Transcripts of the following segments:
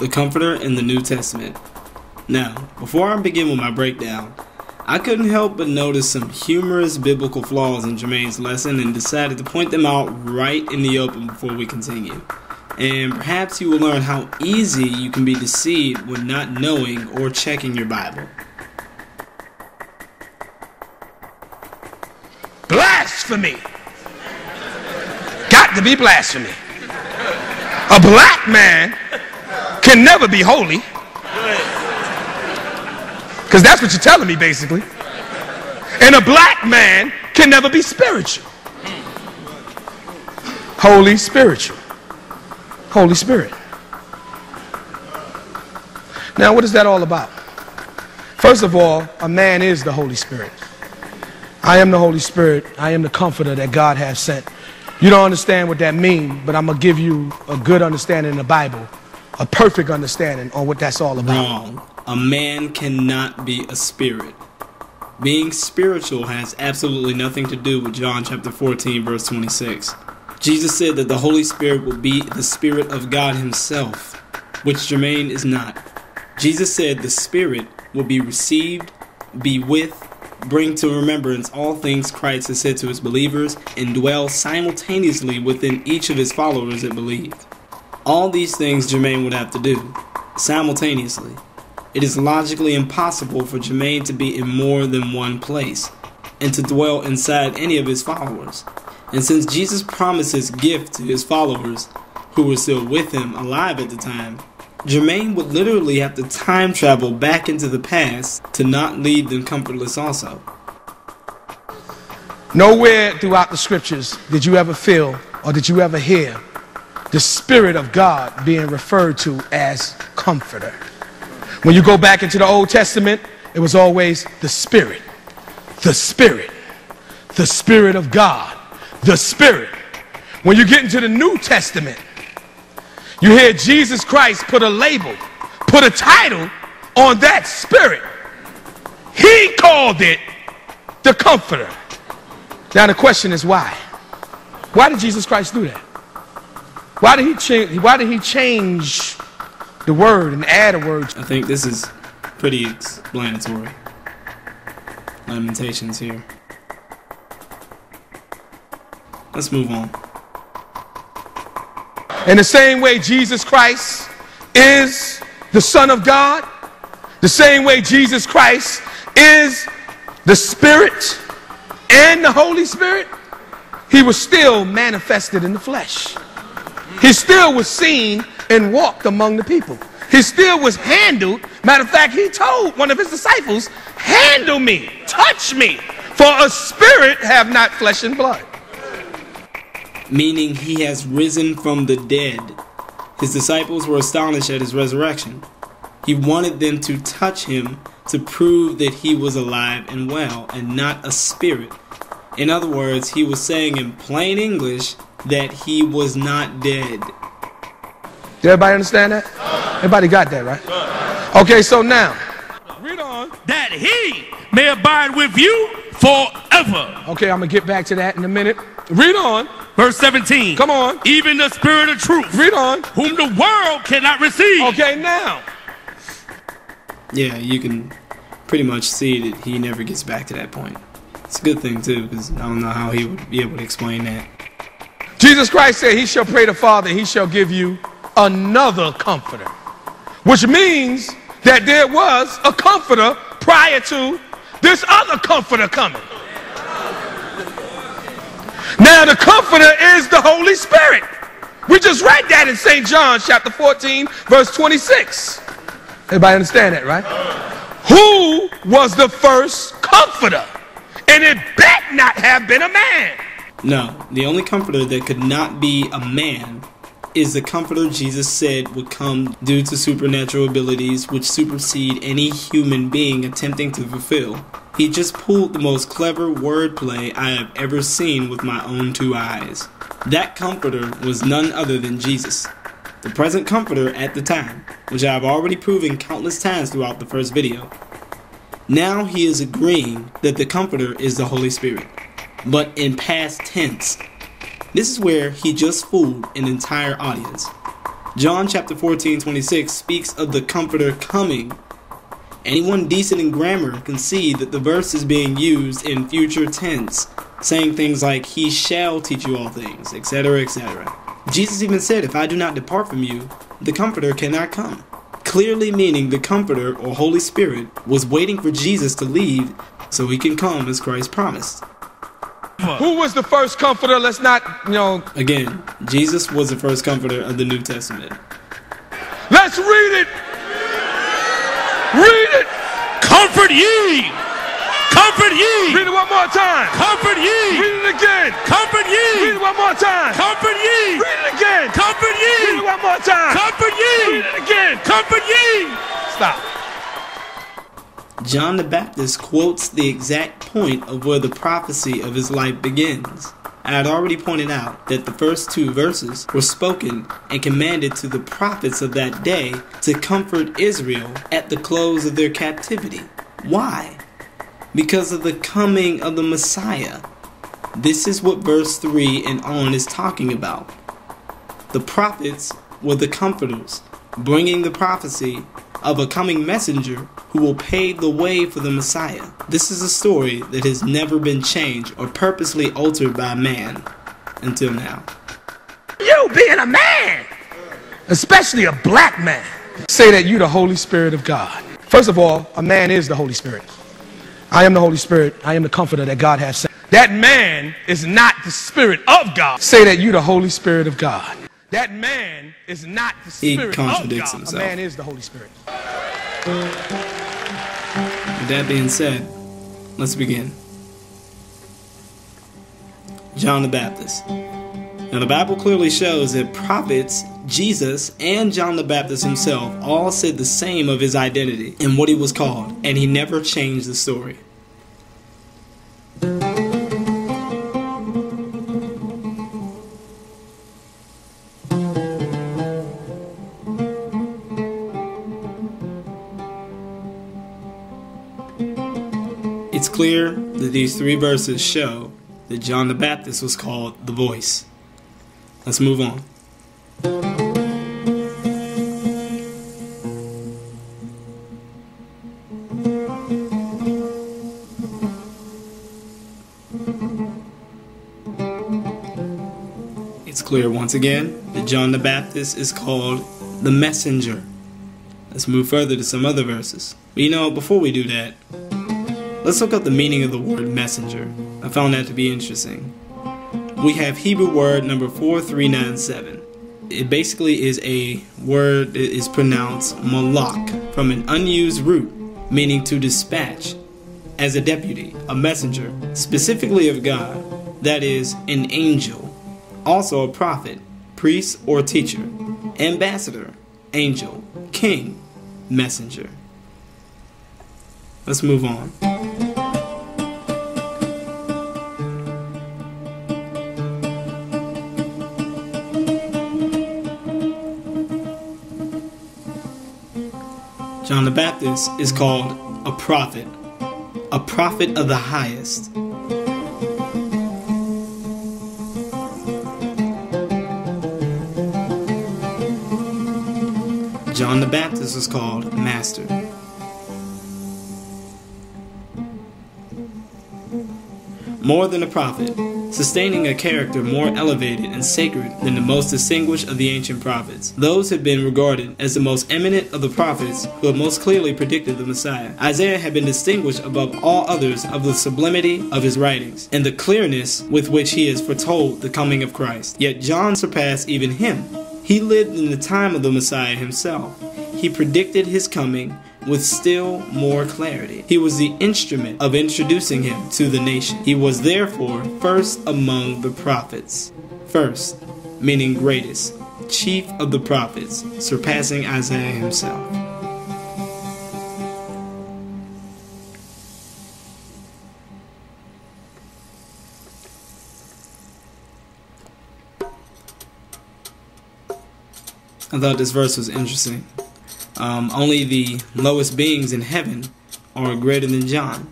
the Comforter in the New Testament. Now, before I begin with my breakdown, I couldn't help but notice some humorous biblical flaws in Jermaine's lesson and decided to point them out right in the open before we continue. And perhaps you will learn how easy you can be deceived when not knowing or checking your Bible. Blasphemy! Got to be blasphemy. A black man can never be holy. Because that's what you're telling me, basically. And a black man can never be spiritual. Holy spiritual. Holy Spirit. Now, what is that all about? First of all, a man is the Holy Spirit. I am the Holy Spirit. I am the comforter that God has sent. You don't understand what that means, but I'm going to give you a good understanding in the Bible, a perfect understanding on what that's all about. Wrong. A man cannot be a spirit. Being spiritual has absolutely nothing to do with John chapter 14, verse 26. Jesus said that the Holy Spirit will be the Spirit of God Himself, which Jermaine is not. Jesus said the Spirit will be received, be with, bring to remembrance all things Christ has said to his believers, and dwell simultaneously within each of his followers that believed. All these things Jermaine would have to do, simultaneously. It is logically impossible for Jermaine to be in more than one place, and to dwell inside any of his followers. And since Jesus promised his gift to his followers, who were still with him alive at the time, Jermaine would literally have to time travel back into the past to not leave them comfortless also. Nowhere throughout the scriptures did you ever feel or did you ever hear the Spirit of God being referred to as comforter. When you go back into the Old Testament, it was always the Spirit, the Spirit, the Spirit of God, the Spirit. When you get into the New Testament, you hear Jesus Christ put a label, put a title on that Spirit. He called it the Comforter. Now the question is why? Why did Jesus Christ do that? Why did he change? Why did he change the word and add a word? I think this is pretty explanatory. Lamentations here. Let's move on. In the same way Jesus Christ is the Son of God, the same way Jesus Christ is the Spirit and the Holy Spirit, he was still manifested in the flesh. He still was seen and walked among the people. He still was handled. Matter of fact, he told one of his disciples, handle me, touch me, for a spirit have not flesh and blood. Meaning he has risen from the dead. His disciples were astonished at his resurrection. He wanted them to touch him to prove that he was alive and well and not a spirit. In other words, he was saying in plain English that he was not dead. Did everybody understand that? Everybody got that, right? Okay, so now, read on. That he may abide with you forever. Okay, I'm gonna get back to that in a minute. Read on. Verse 17. Come on. Even the spirit of truth. Read on. Whom the world cannot receive. Okay, now. Yeah, you can pretty much see that he never gets back to that point. It's a good thing too, because I don't know how he would be able to explain that. Jesus Christ said, He shall pray the Father, He shall give you another comforter. Which means that there was a comforter prior to this other comforter coming. Now, the comforter is the Holy Spirit. We just read that in St. John chapter 14, verse 26. Everybody understand that, right? Who was the first comforter? And it bet not have been a man. No, the only comforter that could not be a man is the comforter Jesus said would come due to supernatural abilities which supersede any human being attempting to fulfill. He just pulled the most clever wordplay I have ever seen with my own two eyes. That comforter was none other than Jesus, the present comforter at the time, which I have already proven countless times throughout the first video. Now he is agreeing that the comforter is the Holy Spirit, but in past tense. This is where he just fooled an entire audience. John chapter 14, 26 speaks of the Comforter coming. Anyone decent in grammar can see that the verse is being used in future tense, saying things like, He shall teach you all things, etc., etc. Jesus even said, If I do not depart from you, the Comforter cannot come. Clearly meaning the Comforter or Holy Spirit was waiting for Jesus to leave so he can come as Christ promised. Who was the first comforter? Let's not, you know. Again, Jesus was the first comforter of the New Testament. Let's read it. Read it. Comfort ye! Comfort ye! Read it one more time. Comfort ye! Read it again. Comfort ye. Read ye! it one more time. Comfort ye! Read it again. Comfort ye. Read it ye! one more time. Comfort ye. Read it again. Comfort ye! Stop. John the Baptist quotes the exact point of where the prophecy of his life begins. I had already pointed out that the first two verses were spoken and commanded to the prophets of that day to comfort Israel at the close of their captivity. Why? Because of the coming of the Messiah. This is what verse 3 and on is talking about. The prophets were the comforters, bringing the prophecy of a coming messenger who will pave the way for the Messiah. This is a story that has never been changed or purposely altered by man until now. You being a man, especially a black man, say that you the Holy Spirit of God. First of all, a man is the Holy Spirit. I am the Holy Spirit. I am the comforter that God has sent. That man is not the Spirit of God. Say that you the Holy Spirit of God. That man is not the He contradicts of God. himself. A man is the Holy Spirit. With that being said, let's begin. John the Baptist. Now, the Bible clearly shows that prophets, Jesus, and John the Baptist himself all said the same of his identity and what he was called, and he never changed the story. Clear that these three verses show that John the Baptist was called the voice. Let's move on. It's clear once again that John the Baptist is called the messenger. Let's move further to some other verses. But you know, before we do that, let's look up the meaning of the word messenger. I found that to be interesting. We have Hebrew word number 4397. It basically is a word that is pronounced malak from an unused root, meaning to dispatch as a deputy, a messenger, specifically of God, that is, an angel, also a prophet, priest, or teacher, ambassador, angel, king, messenger. Let's move on. John the Baptist is called a prophet, a prophet of the highest. John the Baptist was called Master. More than a prophet, sustaining a character more elevated and sacred than the most distinguished of the ancient prophets. Those have been regarded as the most eminent of the prophets who have most clearly predicted the Messiah. Isaiah had been distinguished above all others of the sublimity of his writings and the clearness with which he has foretold the coming of Christ. Yet John surpassed even him. He lived in the time of the Messiah himself. He predicted his coming with still more clarity. He was the instrument of introducing him to the nation. He was therefore first among the prophets. First, meaning greatest, chief of the prophets, surpassing Isaiah himself. I thought this verse was interesting. Um, only the lowest beings in heaven are greater than John,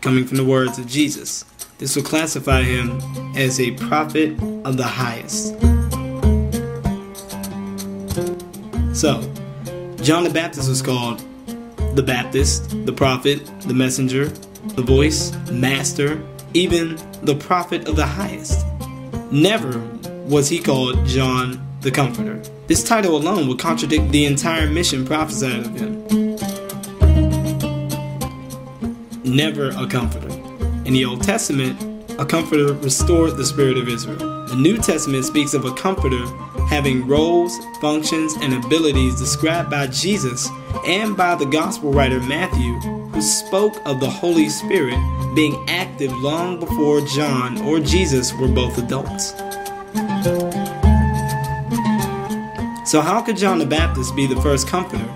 coming from the words of Jesus. This will classify him as a prophet of the highest. So, John the Baptist was called the Baptist, the prophet, the messenger, the voice, master, even the prophet of the highest. Never was he called John the Comforter. This title alone would contradict the entire mission prophesied of him. Never a comforter. In the Old Testament, a comforter restored the spirit of Israel. The New Testament speaks of a comforter having roles, functions, and abilities described by Jesus and by the gospel writer Matthew, who spoke of the Holy Spirit being active long before John or Jesus were both adults. So, how could John the Baptist be the first comforter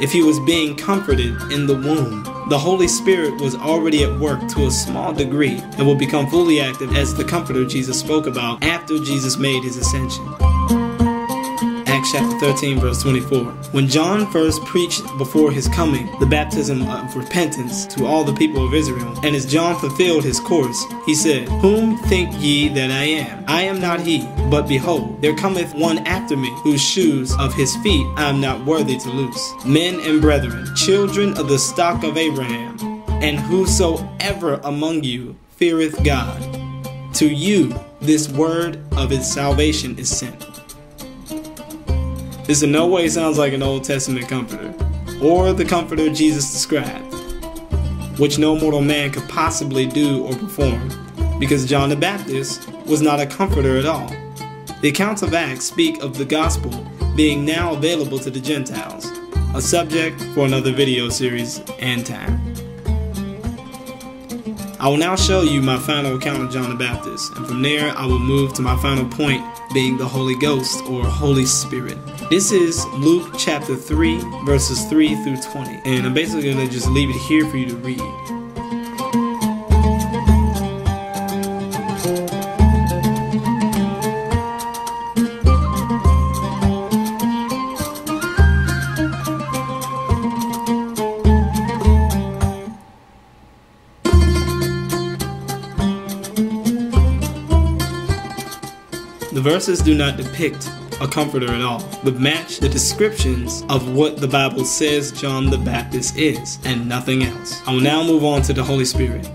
if he was being comforted in the womb? The Holy Spirit was already at work to a small degree and will become fully active as the comforter Jesus spoke about after Jesus made his ascension. Chapter 13, verse 24. When John first preached before his coming the baptism of repentance to all the people of Israel, and as John fulfilled his course, he said, Whom think ye that I am? I am not he, but behold, there cometh one after me, whose shoes of his feet I am not worthy to loose. Men and brethren, children of the stock of Abraham, and whosoever among you feareth God, to you this word of his salvation is sent. This in no way sounds like an Old Testament comforter, or the comforter Jesus described, which no mortal man could possibly do or perform, because John the Baptist was not a comforter at all. The accounts of Acts speak of the gospel being now available to the Gentiles, a subject for another video series and time. I will now show you my final account of John the Baptist, and from there I will move to my final point being the Holy Ghost or Holy Spirit. This is Luke chapter 3, verses 3 through 20, and I'm basically going to just leave it here for you to read. The verses do not depict a comforter at all, but match the descriptions of what the Bible says John the Baptist is, and nothing else. I will now move on to the Holy Spirit.